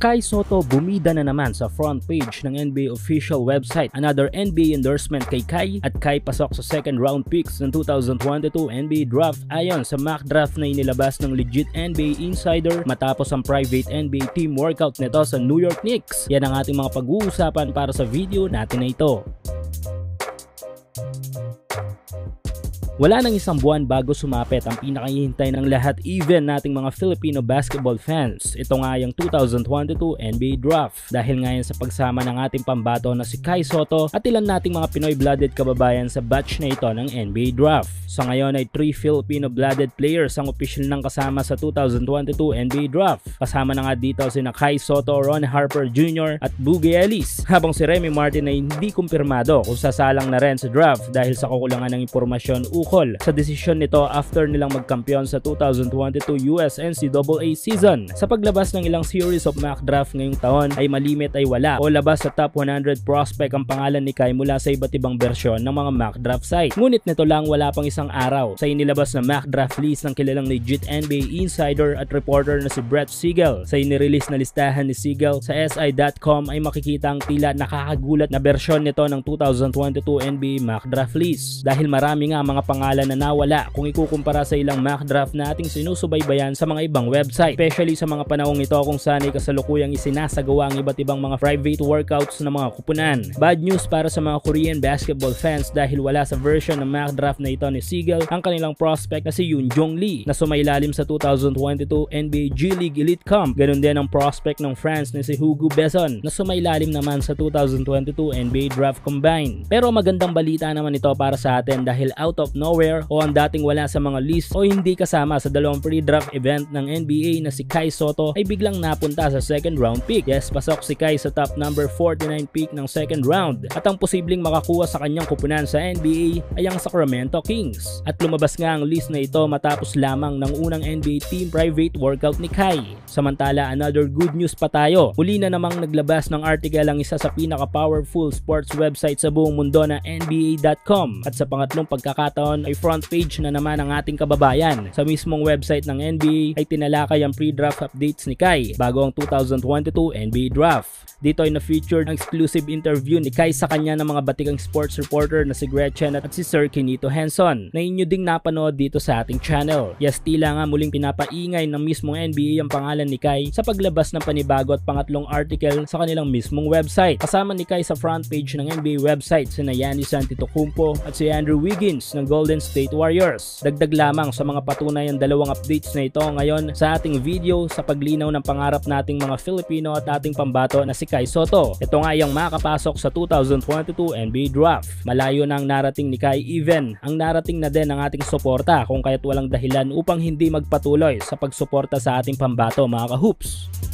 Kai Soto bumida na naman sa front page ng NBA official website. Another NBA endorsement kay Kai at Kai pasok sa second round picks ng 2022 NBA draft ayon sa mock draft na inilabas ng legit NBA insider matapos ang private NBA team workout nito sa New York Knicks. Yan ang ating mga pag-uusapan para sa video natin na ito. Wala nang isang buwan bago sumapit ang pinakahihintay ng lahat even nating mga Filipino basketball fans. Ito nga yung 2022 NBA Draft. Dahil ngayon sa pagsama ng ating pambato na si Kai Soto at ilan nating mga Pinoy-blooded kababayan sa batch na ito ng NBA Draft. Sa ngayon ay 3 Filipino-blooded players ang official ng kasama sa 2022 NBA Draft. Kasama na nga dito si na Kai Soto, Ron Harper Jr. at Boogie Ellis. Habang si Remy Martin ay hindi kumpirmado kung sasalang na rin sa draft dahil sa kakulangan ng impormasyon sa desisyon nito after nilang magkampiyon sa 2022 US NCAA season. Sa paglabas ng ilang series of mock draft ngayong taon ay malimit ay wala o labas sa top 100 prospect ang pangalan ni Kai mula sa iba't ibang bersyon ng mga mock draft site. Ngunit nito lang wala pang isang araw sa inilabas na mock draft list ng kilalang legit NBA insider at reporter na si Brett Siegel. Sa inirelease na listahan ni Siegel sa SI.com ay makikita ang tila nakakagulat na bersyon nito ng 2022 NBA mock draft list dahil marami nga mga pang pangalan na nawala kung ikukumpara sa ilang mock draft na ating sinusubaybayan sa mga ibang website. Especially sa mga panahong ito kung saan ay kasalukuyang isinasagawa ang iba't ibang mga private workouts ng mga kupunan. Bad news para sa mga Korean basketball fans dahil wala sa version ng mock draft na ito ni Siegel ang kanilang prospect na si Yoon Jong Lee na sumailalim sa 2022 NBA G League Elite Camp. Ganon din ang prospect ng France na si Hugo Besson na sumailalim naman sa 2022 NBA Draft Combine. Pero magandang balita naman ito para sa atin dahil out of no nowhere o ang dating wala sa mga list o hindi kasama sa dalawang pre-draft event ng NBA na si Kai Soto ay biglang napunta sa second round pick. Yes, pasok si Kai sa top number 49 pick ng second round at ang posibleng makakuha sa kanyang kupunan sa NBA ay ang Sacramento Kings. At lumabas nga ang list na ito matapos lamang ng unang NBA team private workout ni Kai. Samantala, another good news pa tayo. Muli na namang naglabas ng article ang isa sa pinaka-powerful sports website sa buong mundo na NBA.com at sa pangatlong pagkakataon ngayon ay front page na naman ang ating kababayan. Sa mismong website ng NBA ay tinalakay ang pre-draft updates ni Kai bago ang 2022 NBA Draft. Dito ay na-featured ang exclusive interview ni Kai sa kanya ng mga batikang sports reporter na si Gretchen at si Sir Kinito Henson na inyo ding napanood dito sa ating channel. Yes, tila nga muling pinapaingay ng mismong NBA ang pangalan ni Kai sa paglabas ng panibago at pangatlong article sa kanilang mismong website. Kasama ni Kai sa front page ng NBA website sina Giannis Antetokounmpo at si Andrew Wiggins ng Golden State Warriors. Dagdag lamang sa mga patunay ang dalawang updates na ito ngayon sa ating video sa paglinaw ng pangarap nating mga Filipino at ating pambato na si Kai Soto. Ito nga yung makapasok sa 2022 NBA Draft. Malayo na ang narating ni Kai even. Ang narating na din ng ating suporta kung kaya't walang dahilan upang hindi magpatuloy sa pagsuporta sa ating pambato mga ka-hoops.